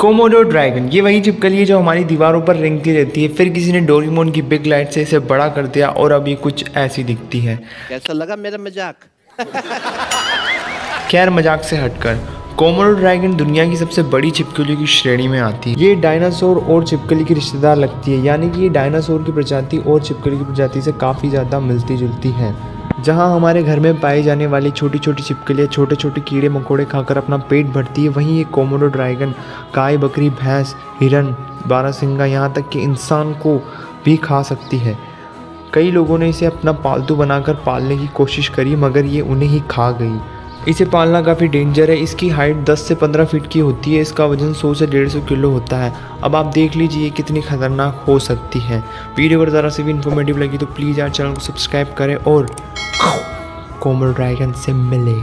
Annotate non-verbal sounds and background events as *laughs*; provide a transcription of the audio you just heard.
Komodo dragon ये वही चिपकली है जो हमारी दीवारों पर रेंगती रहती है। फिर किसी ने डोरीमोन की बिग लाइट से इसे बड़ा कर दिया और अब ये कुछ ऐसी दिखती है। कैसा लगा मेरा मज़ाक? *laughs* खैर मज़ाक से हटकर कोमोडो ड्रैगन दुनिया की सबसे बड़ी छिपकलियों की श्रेणी में आती है। ये डायनासोर और छिपकली की रिश्तेदार लगती है यानी कि ये डायनासोर की प्रजाति और छिपकली की प्रजाति से काफ़ी ज़्यादा मिलती जुलती है। जहाँ हमारे घर में पाई जाने वाली छोटी छोटी छिपकलियाँ छोटे छोटे कीड़े मकोड़े खाकर अपना पेट भरती है, वहीं ये कोमोडो ड्रैगन, गाय, बकरी, भैंस, हिरन बारहसिंगा यहाँ तक कि इंसान को भी खा सकती है। कई लोगों ने इसे अपना पालतू बनाकर पालने की कोशिश करी, मगर ये उन्हें ही खा गई। इसे पालना काफ़ी डेंजर है। इसकी हाइट 10 से 15 फीट की होती है। इसका वज़न 100 से 150 किलो होता है। अब आप देख लीजिए ये कितनी खतरनाक हो सकती है। वीडियो अगर ज़रा से भी इन्फॉर्मेटिव लगी तो प्लीज़ यार चैनल को सब्सक्राइब करें और कोमल ड्रैगन से मिले